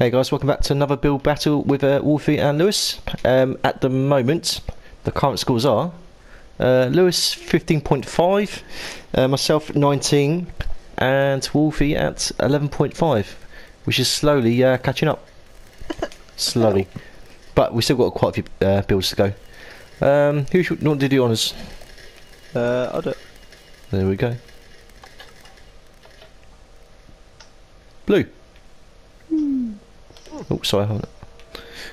Hey guys, welcome back to another build battle with uh, Wolfie and Lewis. Um, at the moment, the current scores are uh, Lewis 15.5, uh, myself 19, and Wolfie at 11.5, which is slowly uh, catching up. slowly. But we still got quite a few uh, builds to go. Um, who should not do the honours? Uh, I don't. There we go. Blue. Oh, sorry, hold on.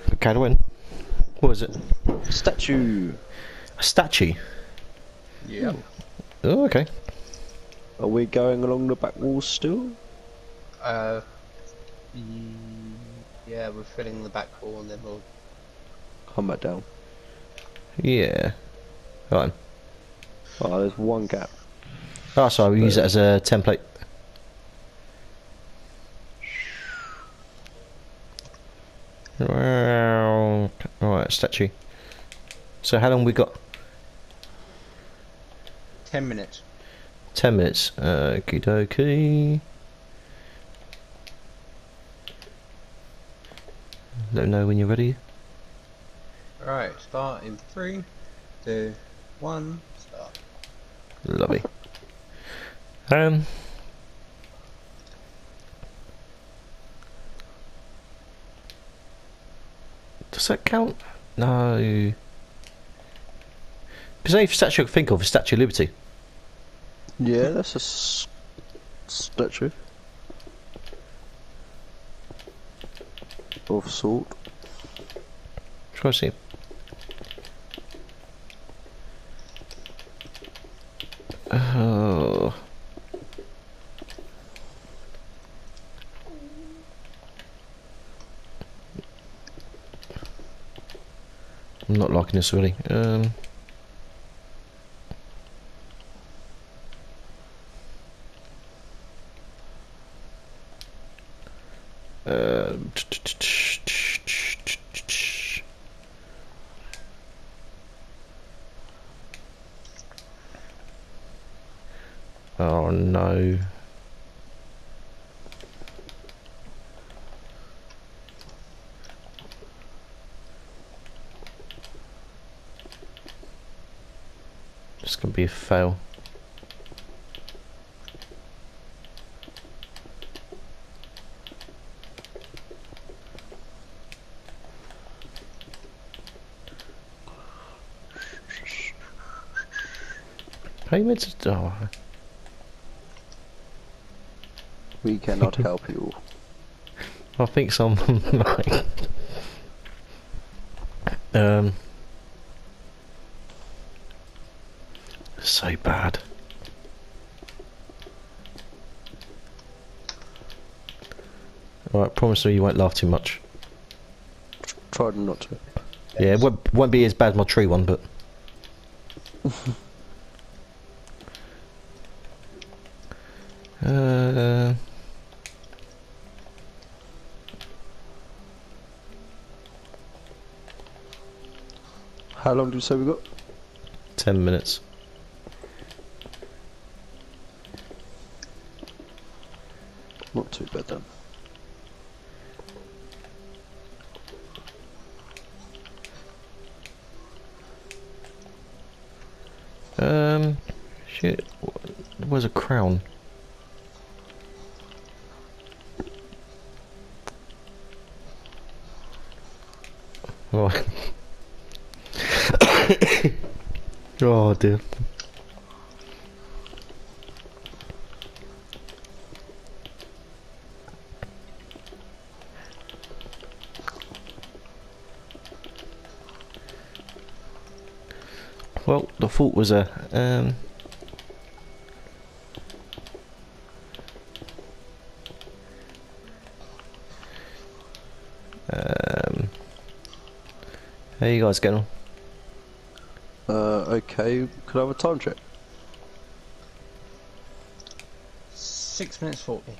Got carried away. What is it? Statue. A statue? Yeah. Oh, okay. Are we going along the back wall still? Uh, mm, yeah, we're filling the back wall and then we'll. Come back down. Yeah. Right. Oh, there's one gap. Oh, sorry, we use it as a template. Alright, statue. So how long we got? Ten minutes. Ten minutes. Uh, Okie dokie. Let me know when you're ready. Alright, start in three, two, one, start. Lovely. Um. Does that count? No. Because only statue I can think of is Statue of Liberty. Yeah, that's a s- statue. Of sort. Try to see. Oh. This really. Um. Uh, Oh no. Be a fail. Payments? Oh. We cannot help you. I think someone might. Um. So bad. Alright, promise me you won't laugh too much. Tried not to. Yeah, it won't, won't be as bad as my tree one, but. uh. How long do you say we got? Ten minutes. Was a um. Um, how you guys getting on? Uh, okay. Could I have a time check? Six minutes forty.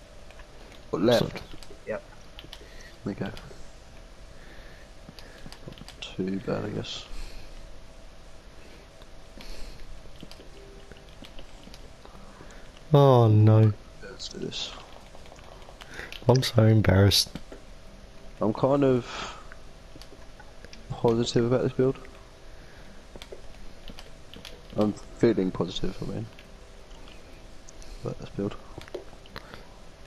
What left? Yep. Okay. Not too bad, I guess. Oh no, Let's do this. I'm so embarrassed. I'm kind of positive about this build. I'm feeling positive, I mean. About this build.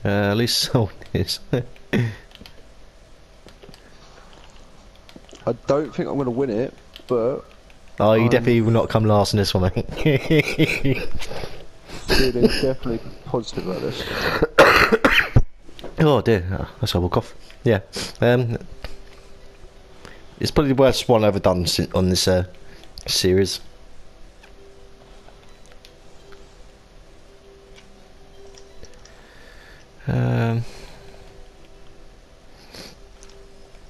Uh, at least someone is. I don't think I'm going to win it, but oh, you definitely will not come last in this one, mate. feeling definitely positive about this. oh dear, oh, that's I walk off. Yeah. Um, it's probably the worst one I've ever done on this uh, series. Um,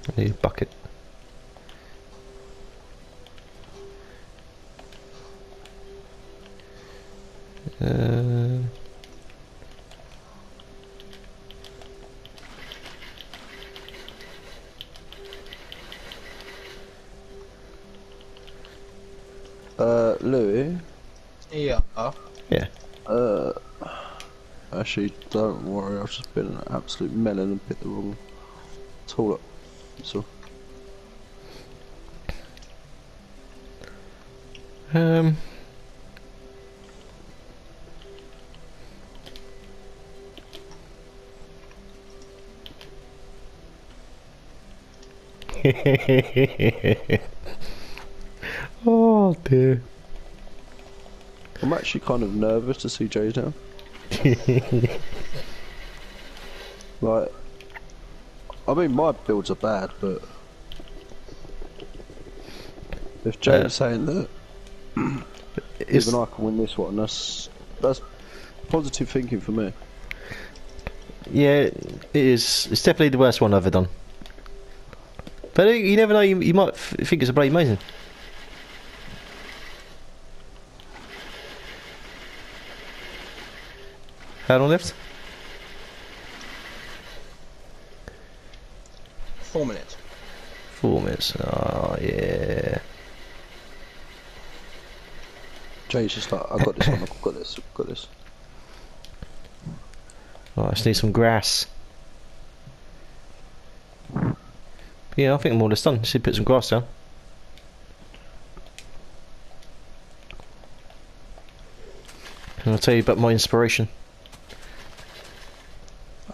I need a bucket. Uh, Uh, Louis, Yeah. yeah. uh, actually, don't worry, I've just been an absolute melon and picked the wrong tool up. So, Um. oh dear. I'm actually kind of nervous to see Jay's now. Like, I mean, my builds are bad, but if Jay's Uh, saying that It's, even I can win this one, that's that's positive thinking for me. yeah, it is. It's definitely the worst one I've ever done. But uh, you never know. You, you might f- think it's a bloody amazing. How long left? Four minutes. Four minutes. Oh yeah. Jay's just like, I've got this one, I've got this, I've got this. Right, I just need some grass. Yeah, I think I'm almost done. Just need to put some grass down. And I'll tell you about my inspiration.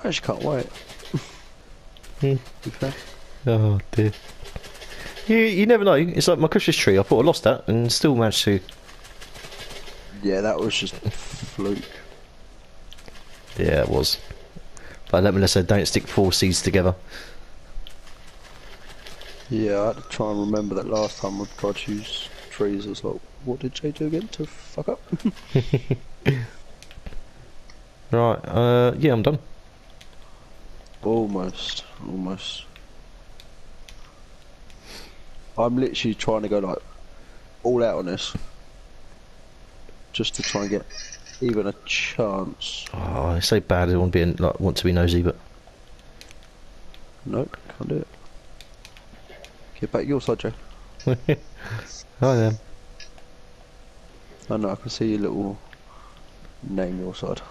I actually can't wait. Hmm. Fair. Oh dear. You, you never know. It's like my Christmas tree. I thought I lost that and still managed to. Yeah, that was just a fluke. Yeah, it was. But let me just say, don't stick four seeds together. Yeah, I had to try and remember that last time I tried to use trees. I was like, what did Jay do again to fuck up? Right. Uh, yeah, I'm done. almost, almost. I'm literally trying to go like all out on this, just to try and get even a chance. Oh, it's so bad. I want to be like want to be nosy, but Nope, can't do it. Get back your side, Joe. I am. I know, I can see your little name your side.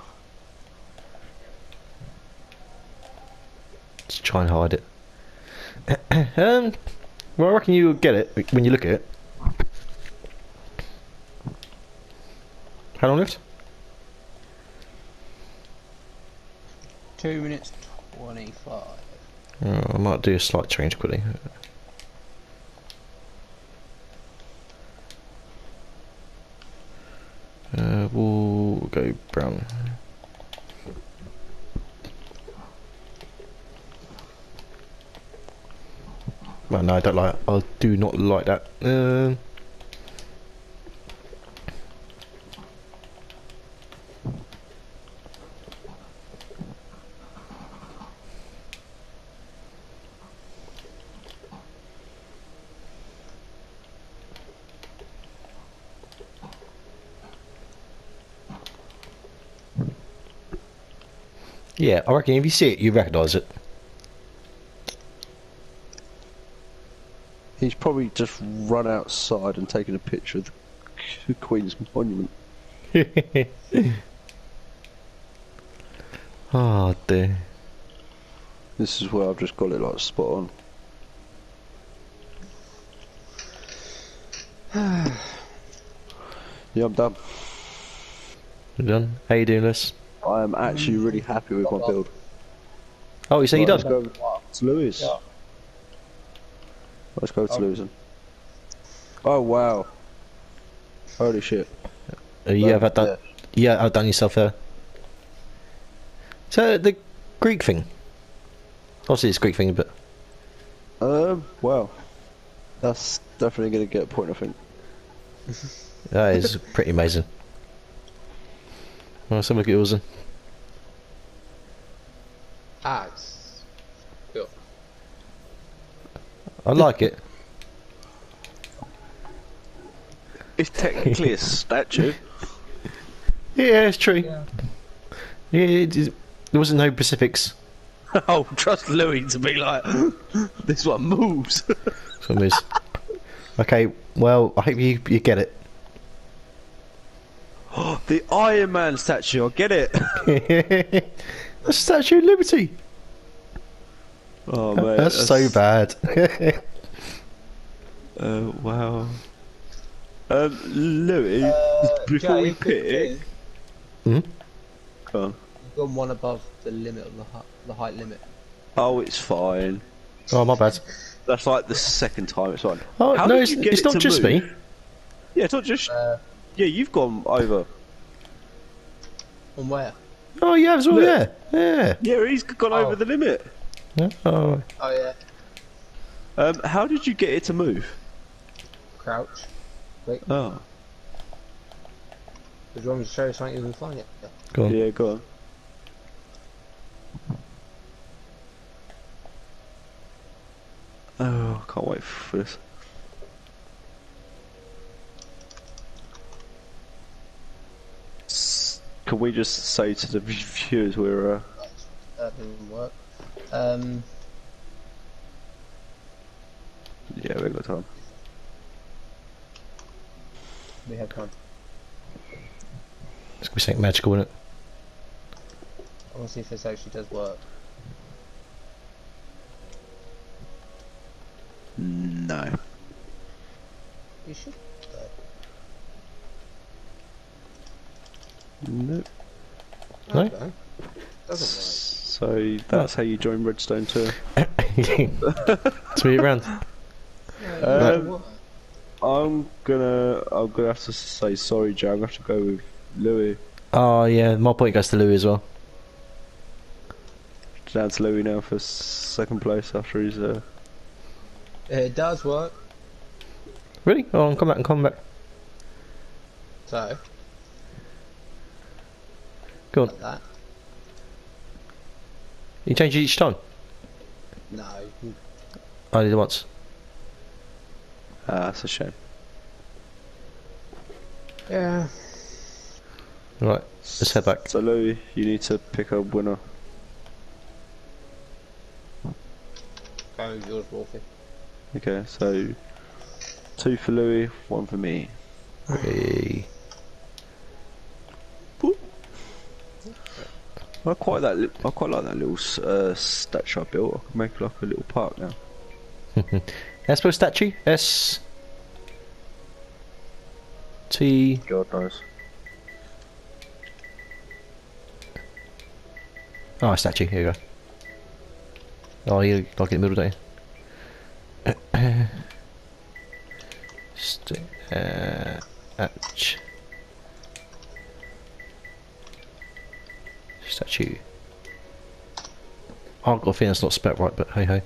Just try and hide it. um, well, I reckon you'll get it when you look at it. How long left? Two minutes twenty-five. Oh, I might do a slight change quickly. Uh, we'll go brown. Well, no, I don't like. I do not like that. Um yeah, I reckon if you see it, you recognise it. He's probably just run outside and taken a picture of the Queen's monument. oh dear. This is where I've just got it like spot on. yeah, I'm done. You're done? How you doing, Lewis? I am actually really happy with my build. Oh, you say you Right, done? Let's go to Lewis. Yeah. Let's go to Oh. Lewis. Oh wow! Holy shit! Uh, you have outdone, yeah, outdone yourself there. So the Greek thing. Obviously, it's Greek thing, but Um, wow. That's definitely going to get a point, I think. that is pretty amazing. Well, let's have a look at yours then. Ah, it's. I like it. It's technically a statue. Yeah, it's true. Yeah. Yeah, it is- there wasn't no specifics. oh, trust Louis to be like, this one moves. So it is. Okay, well, I hope you you get it. the Iron Man statue, I get it. The Statue of Liberty. Oh man, that's, so bad. Uh, wow. Um, Louis, before we pick, Hmm? Go on. You've gone one above the limit of the, hu- the height limit. Oh, it's fine. oh, my bad. That's like the second time it's fine. Oh How no, it's, it's it not to just move? me. Yeah, it's not just. Uh, Yeah, you've gone over. on where? Oh, yeah, as well. Look. Yeah, Yeah, he's gone Oh. over the limit. yeah. Oh, Oh yeah, Um, how did you get it to move? crouch. Wait, Oh, do you want me to show you something you can find it? Yeah. go on. yeah, go on. Oh, I can't wait for this. S- Can we just say to the viewers we're uh, That didn't work. Um, yeah we've got time. we have time. It's gonna be something magical, isn't it? I want to see if this actually does work. No. You should. Nope. No? Okay. Doesn't So that's how you join Redstone too. Turn it around. Um, Yeah, it doesn't work. I'm gonna I'm gonna have to say sorry, Joe. I'm gonna have to go with Louis. Oh yeah, my point goes to Louis as well. Down to Louis now for second place after he's uh. It does work. Really? Oh, come back and come back. So, Go on. like that. You change it each time. No. Only I did once. Ah, that's a shame. Yeah. Right, let's head back. So Louis, you need to pick a winner. Go with yours, Wolfie. Okay, so two for Louis, one for me. Hey. I quite that. Li- I quite like that little uh, statue I built. I can make like a little park now. Espo statue. S. T. God knows. Oh, a statue. Here you go. Oh, you like it in the middle, don't you? St- uh, Statue. I've got a feeling it's not spelt right, but hey hey.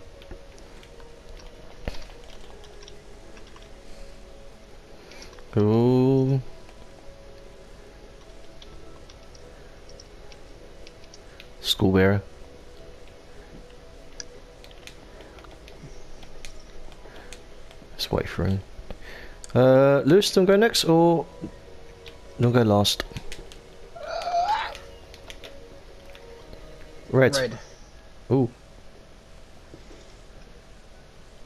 Cool. School bearer. Let's wait for him. Uh, Lewis, do go next or no go last? Red. Red. Ooh.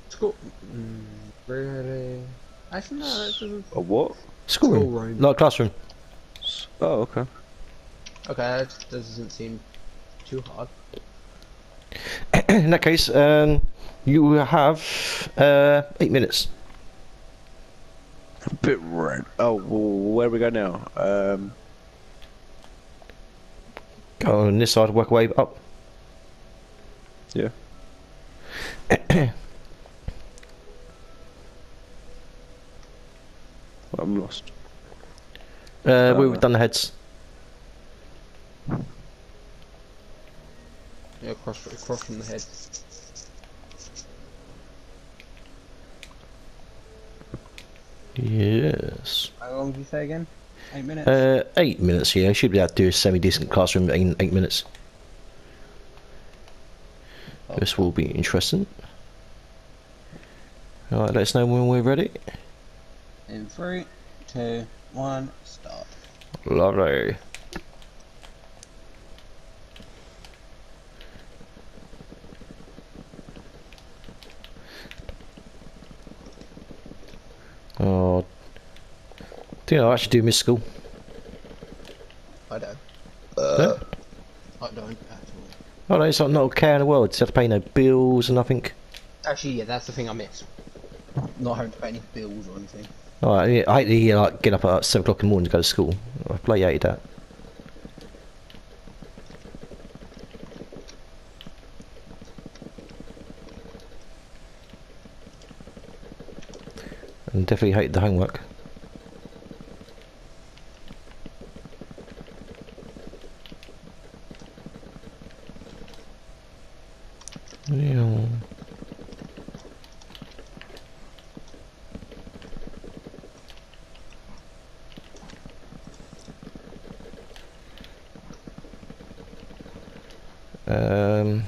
School. Mm, really? Actually, no, that doesn't. A what? Schoolroom. Schoolroom. Like classroom. Oh, okay. Okay, that doesn't seem too hard. in that case, um, you have uh, eight minutes. A bit red. Oh, where we go now? Um, Go on this side, work way up. Yeah. I'm lost. Uh, Uh, we've done the heads. Yeah, across, across from the head. Yes. How long did you say again? Eight minutes? Uh, eight minutes, yeah. Should be able to do a semi-decent classroom in eight minutes. This will be interesting. Alright, let us know when we're ready. In three, two, one, start. Lovely. Oh, know, I actually do miss school. I don't. Huh? I don't at all. Oh no, it's like not a care in the world. You have to pay no bills and nothing. Actually, yeah, that's the thing I miss. Not having to pay any bills or anything. Oh, I, I hate to uh, like, get up at seven o'clock in the morning to go to school. I bloody hated that. And definitely hated the homework. Yeah. Um.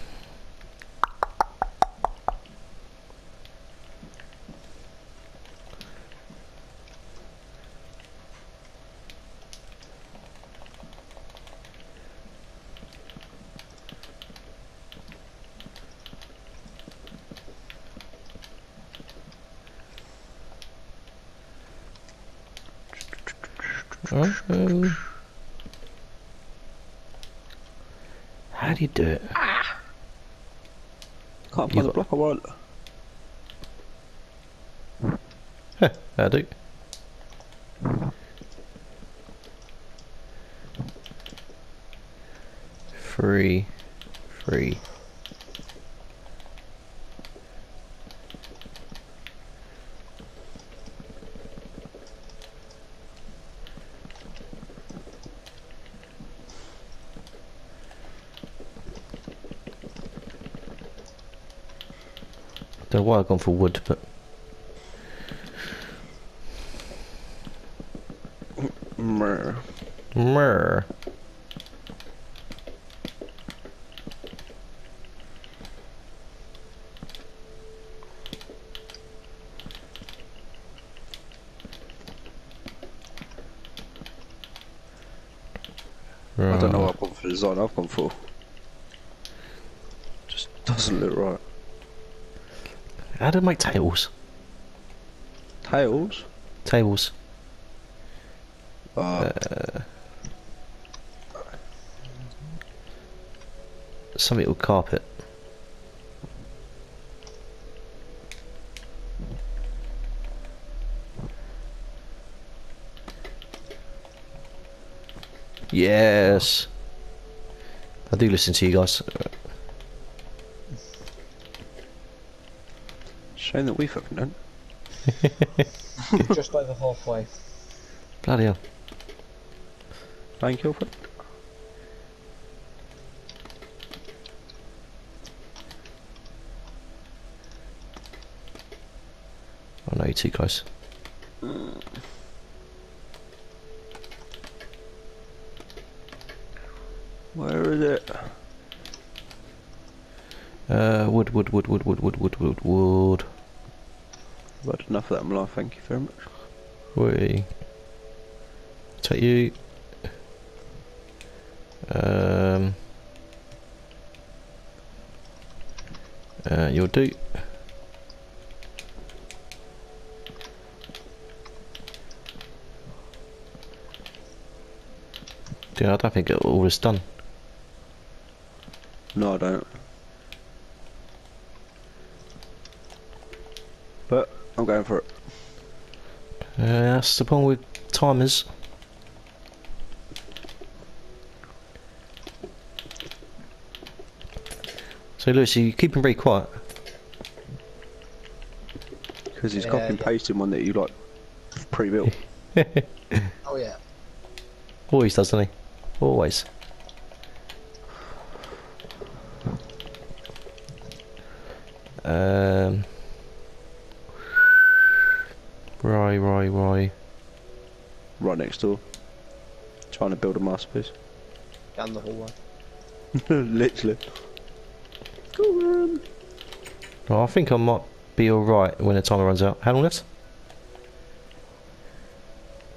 Um, how do you do it? Can't You find the got- block I want. Huh, I do. Free, free. Don't know why I've gone for wood, but Mrr. Mrr. I don't know what I've gone for the design I've gone for. Just doesn't look right. How do I make tables? Tails? Tables. Uh, Something with carpet. Yes. I do listen to you guys. shame that we fucking don't. Just over halfway. Bloody hell. Thank you, Alfred. Oh no, you're too close. wood, wood, wood, wood, wood, wood, wood, wood. I've had enough of that, Malar, thank you very much. We Take you. Um. Uh, you'll do. Dude, I don't think all is done. No, I don't. I'm going for it. Uh, that's the problem with timers. So Lewis, you keep him very quiet. Because he's Yeah, copy and yeah. pasting one that you like pre-built. Oh yeah. Always does, doesn't he? Always. Next door. Trying to build a masterpiece. Down the hallway. Literally. Go on. Well, I think I might be alright when the timer runs out. How long left?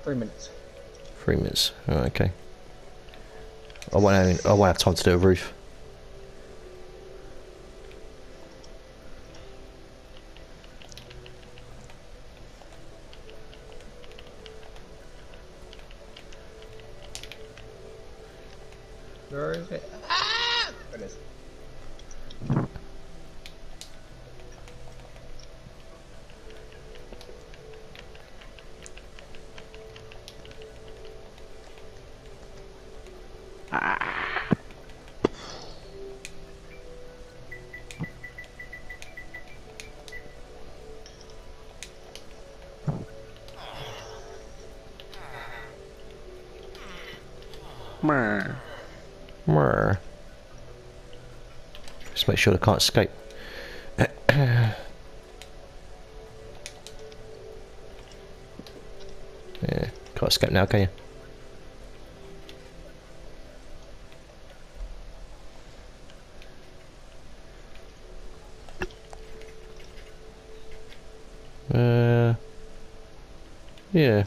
Three minutes. Three minutes. Oh, okay. I won't, have, I won't have time to do a roof. Where is it? Ah! There it is. Meh. Just make sure they can't escape. yeah, can't escape now, can you? Uh, yeah.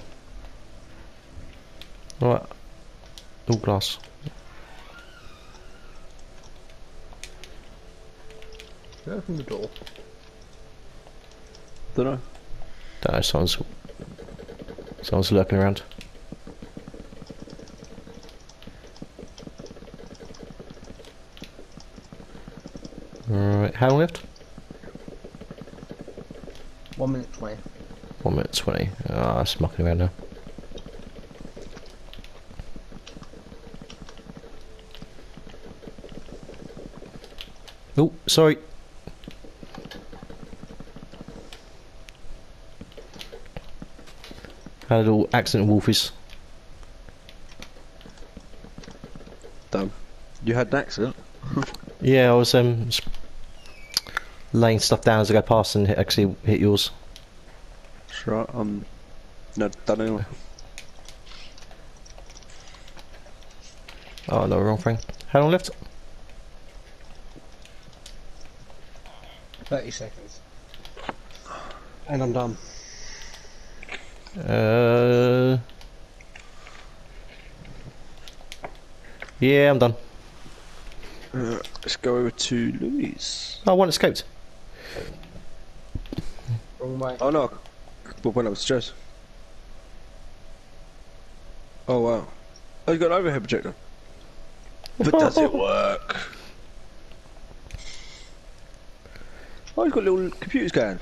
Right. All glass. Who opened the door? Don't know. Don't know, someone's, someone's lurking around. Right, how long left? One minute twenty. One minute twenty. Ah, it's mucking around now. Oh, sorry. Had a little accident, Wolfies. Dumb. You had an accident? Yeah, I was um laying stuff down as I go past and hit, actually hit yours. That's right. Um, no, done anyway. Oh no, wrong thing. How long left? Thirty seconds. And I'm done. Uh. Yeah, I'm done. Uh, let's go over to Louise. Oh, one escaped. Wrong way. Oh no, but when I was stressed. Oh wow. Oh, you got an overhead projector. But does it work? Oh, you've got little computers going.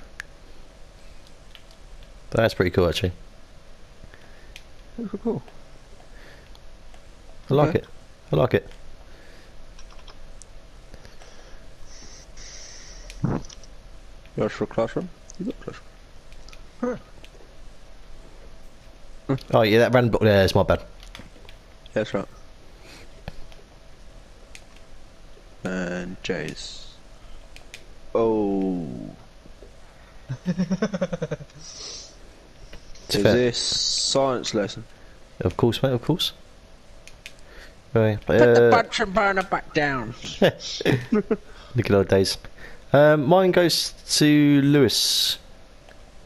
That's pretty cool, actually. Cool, cool. I like Okay. it. I like it. You asked for classroom? You got a classroom. Oh yeah, that random block there is my bad. Yeah, that's right. And Jay's. Oh. It's Is fair. this science lesson? Of course, mate. Of course. Right. Put the Uh, bunch burner back down. look at old days. Um, mine goes to Lewis.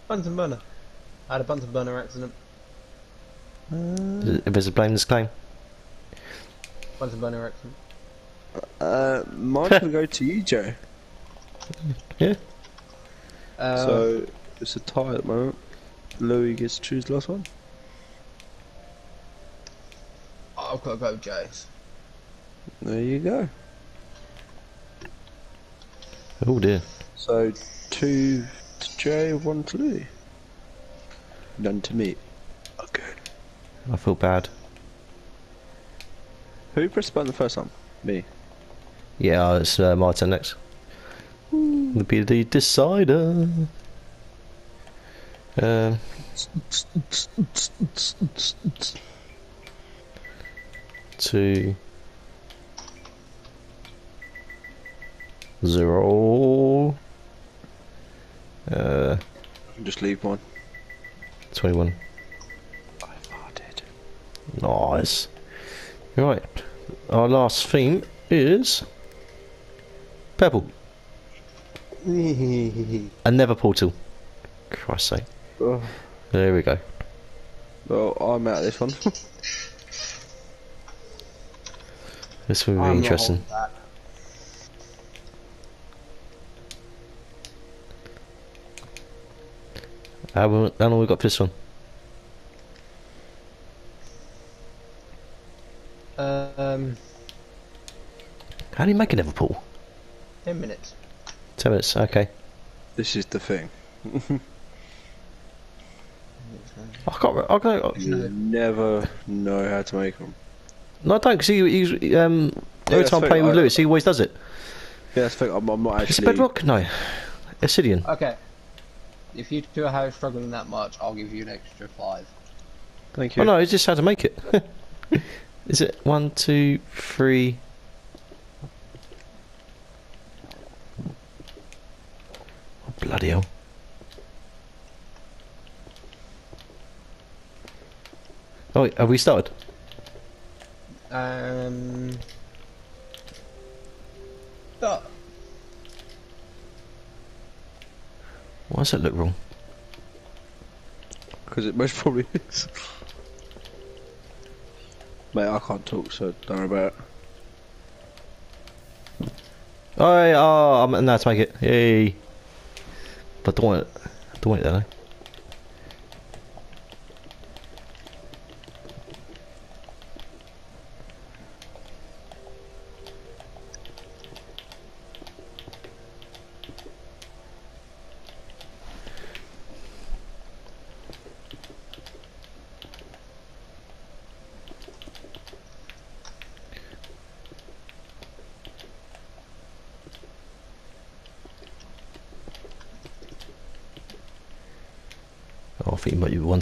Bunsen burner. I had a Bunsen burner accident. If there's a blameless claim. Bunsen burner accident. Uh, mine's gonna go to you, Joe. Yeah. Uh, so it's a tie at the moment. Louis gets to choose the last one. I've got to go, Jace. There you go. Oh dear. So two to Jay, one to Louis. None to me. Okay. I feel bad. Who pressed the button the first time? Me. Yeah, it's uh, my turn next. The be the decider. Um, two, zero, uh, Just leave one. twenty-one. I farted. Nice. Right, our last theme is purple. Another portal. Christ's sake. Oh. There we go. Well, I'm out of this one. This will be I'm not interesting. How, long- how we got for this one? Um, How do you make a Liverpool? ten minutes. Ten minutes. Okay. this is the thing. I can't. re- I can't. You never know how to make them. No, I don't. Because he, he's um. Every time I'm playing with I- Lewis, he always does it. Yeah, that's the thing. I'm, I'm not Is it actually. Bedrock? No. Obsidian. Okay. If you two are struggling that much, I'll give you an extra five. Thank you. Oh no, it's just how to make it. Is it one, two, three? Oh, bloody hell! Oh, wait, have we started? Um. Start. Why does it look wrong? Because it most probably is. Mate, I can't talk, so don't worry about it. Oh, yeah, oh, I'm now to make it. Yay! But don't want it. Don't want it though.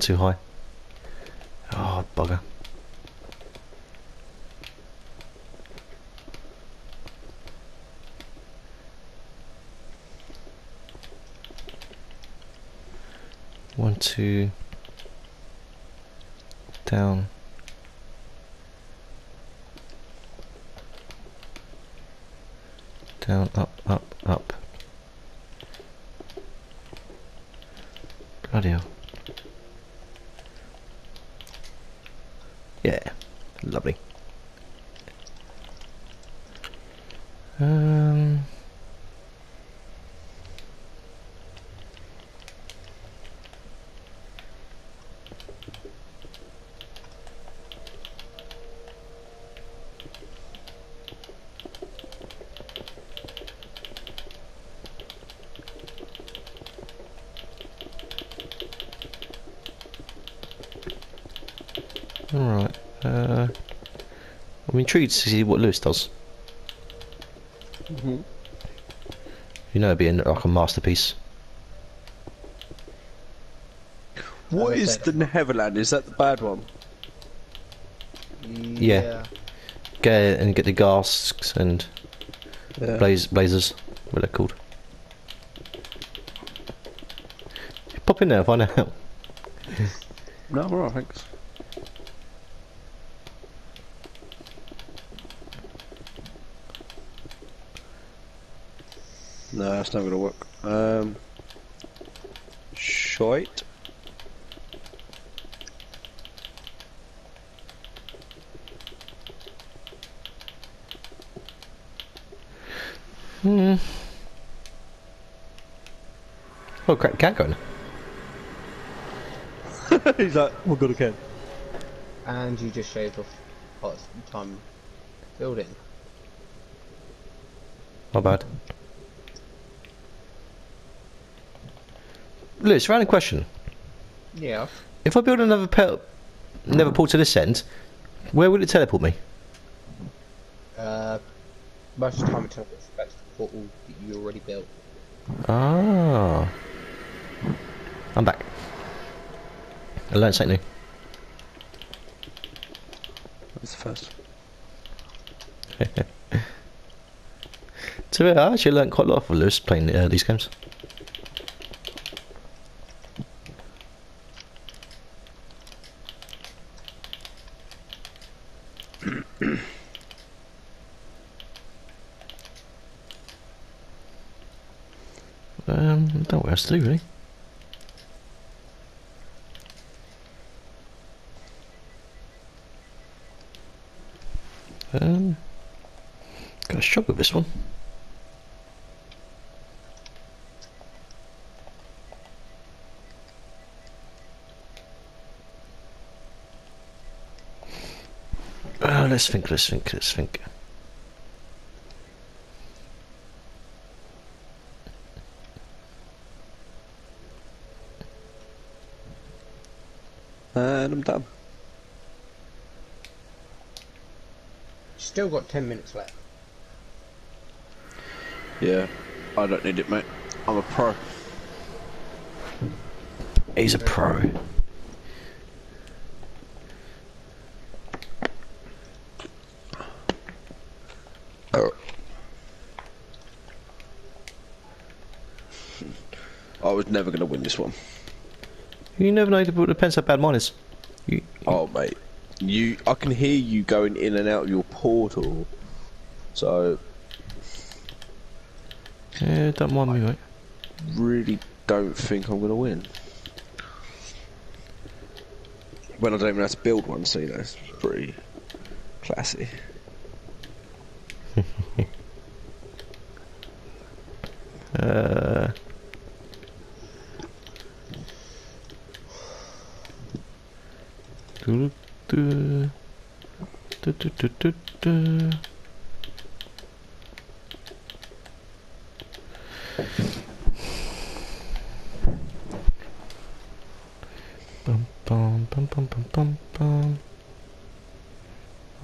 Too high. Oh, bugger. One, two, down. Down, up, up, up. Bloody hell. Yeah, lovely. Um, Alright, uh, I'm intrigued to see what Lewis does. Mhm. You know, it'd be like a masterpiece. What As is the Neverland? Is that the bad one? Yeah. Get it and get the ghasts and Yeah. blaze blazers, what they're called. Pop in there and find out. No, I'm alright, thanks. No, that's not gonna work. Um, shite. Hmm. Oh crap, cat going. He's like, oh god, again. And you just shaved off parts of the time building. My bad. Louis, random question. Yeah. If I build another pe- another portal to this end, where will it teleport me? Uh, most of the time it teleports back to the portal that you already built. Ah. I'm back. I learned something new. What's the first? So yeah, I actually learned quite a lot from Louis playing uh, these games. Um, don't what else to do really. Um, got a struggle with this one. Uh, let's think, let's think, let's think. And I'm done. Still got 10 minutes left. Yeah, I don't need it, mate. I'm a pro. He's a pro. Oh. I was never going to win this one. You never know, it depends how bad mine is. You, Oh, mate. You, I can hear you going in and out of your portal. So, yeah, don't mind me, mate. really don't think I'm going to win. When I don't even have to build one, so you know, it's pretty classy. Uh, do, do, do, do, do, do, do. Bum, bum, bum, bum, bum, bum, bum.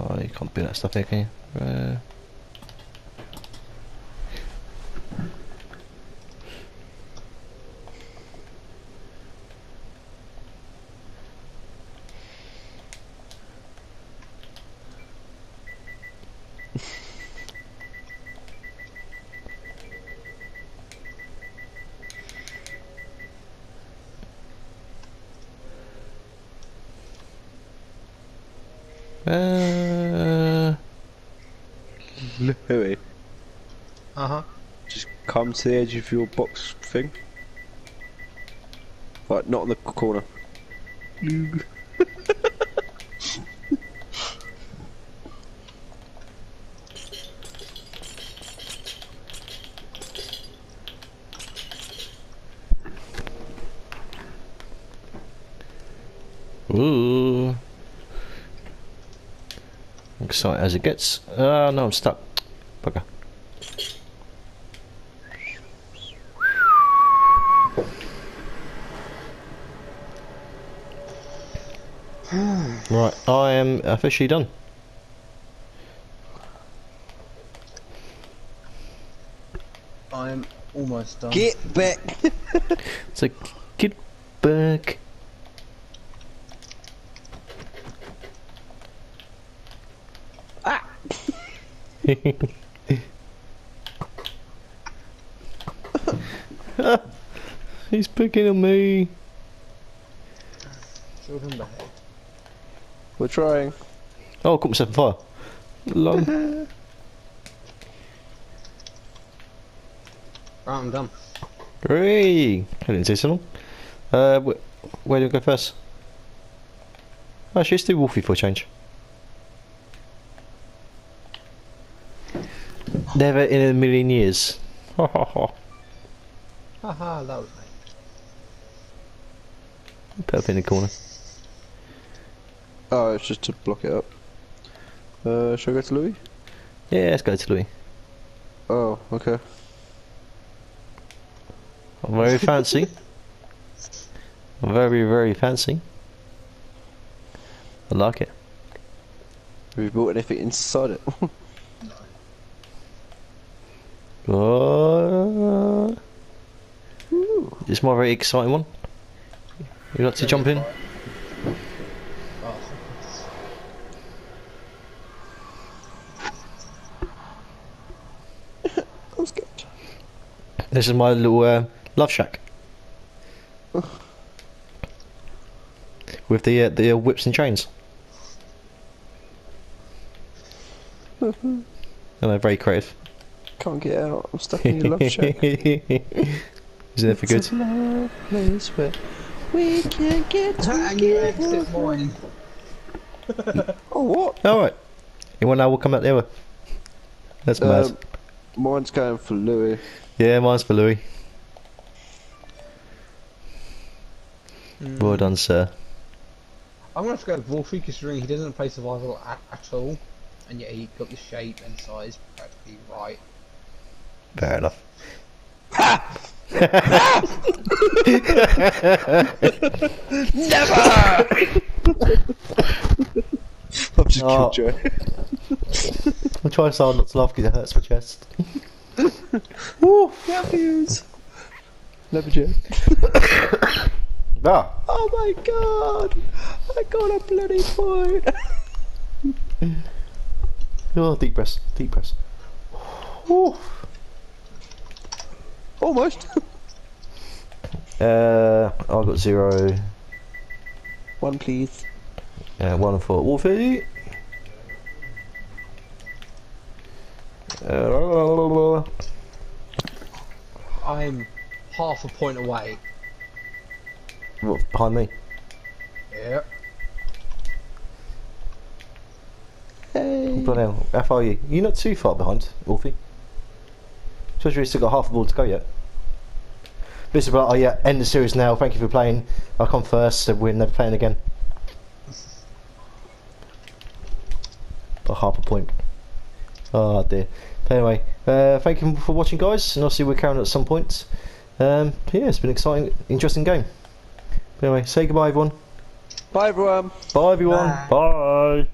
Oh, you can't do that stuff you? Uh, uh, Louis, Uh huh. just come to the edge of your box thing. Like, not in the corner. Ooh. Excited as it gets. Ah, no, I'm stuck. Bugger. right, I am officially done. I'm almost done. Get back! So, get back. He's picking on me. Children behave. We're trying. Oh, I caught myself on fire. Long. Right, I'm done. Hooray! I didn't say so long. Uh, wh- where do we go first? Actually, let's do Wolfie for a change. Never in a million years. Ha ha ha. Haha, that was me. Put up in the corner. Oh, it's just to block it up. Uh, should I go to Louis? Yeah, let's go to Louis. Oh, okay. Very fancy. Very, very fancy. I like it. Have you bought anything inside it? Uh, it's my very exciting one. You like to jump in? Oh, I'm scared. This is my little uh, love shack. With the uh, the uh, whips and chains. and they're very creative. Can't get out. I'm stuck in your love shack. Isn't it for good? It's a love place where we can get and you together. exit mine. Oh, what? Alright. Anyone now will come out the other. That's mad. Um, mine's going for Louis. yeah, mine's for Louis. Hmm. Well done, sir. I'm gonna have to go with Wolfie considering he doesn't play survival at, at all, and yet he got the shape and size practically right. Fair enough. Never! I've just Oh. killed Joe. I'm trying so hard not to laugh because it hurts my chest. Woo! Matthews! Love you, Joe. Ah! Oh my god! I got a bloody point! Oh, deep breath, deep breath. Woo. Almost. Uh, I got zero. One, please. Uh, one for Wolfie. Uh, I'm half a point away. what, behind me. Yeah. Hey. Bloody hell, how far are you? You're not too far behind, Wolfie. Especially we've still got half a ball to go yet. This is about, oh yeah, end the series now. Thank you for playing. I'll come first, so we're never playing again. By half a point. Oh dear. But anyway, uh, thank you for watching, guys, and obviously we're carrying at some point. Um, yeah, it's been an exciting, interesting game. But anyway, say goodbye, everyone. Bye, everyone. Bye, everyone. Bye. Bye.